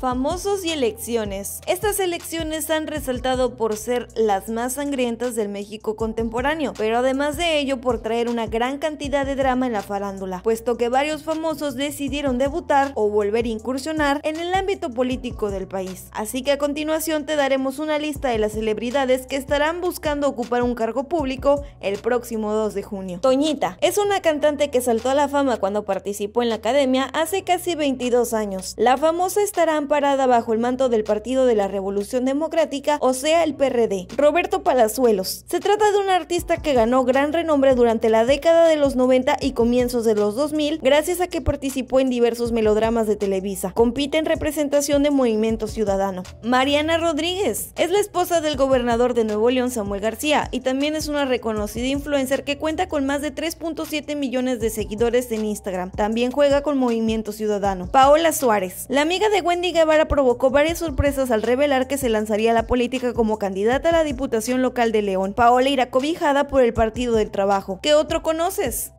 Famosos y elecciones. Estas elecciones han resaltado por ser las más sangrientas del México contemporáneo, pero además de ello por traer una gran cantidad de drama en la farándula, puesto que varios famosos decidieron debutar o volver a incursionar en el ámbito político del país. Así que a continuación te daremos una lista de las celebridades que estarán buscando ocupar un cargo público el próximo 2 de junio. Toñita es una cantante que saltó a la fama cuando participó en la academia hace casi 22 años. La famosa estará parada bajo el manto del Partido de la Revolución Democrática, o sea, el PRD. Roberto Palazuelos. Se trata de un artista que ganó gran renombre durante la década de los 90 y comienzos de los 2000 gracias a que participó en diversos melodramas de Televisa. Compite en representación de Movimiento Ciudadano. Mariana Rodríguez. Es la esposa del gobernador de Nuevo León, Samuel García, y también es una reconocida influencer que cuenta con más de 3.7 millones de seguidores en Instagram. También juega con Movimiento Ciudadano. Paola Suárez. La amiga de Wendy Guevara provocó varias sorpresas al revelar que se lanzaría a la política como candidata a la Diputación Local de León. Paola irá cobijada por el Partido del Trabajo. ¿Qué otro conoces?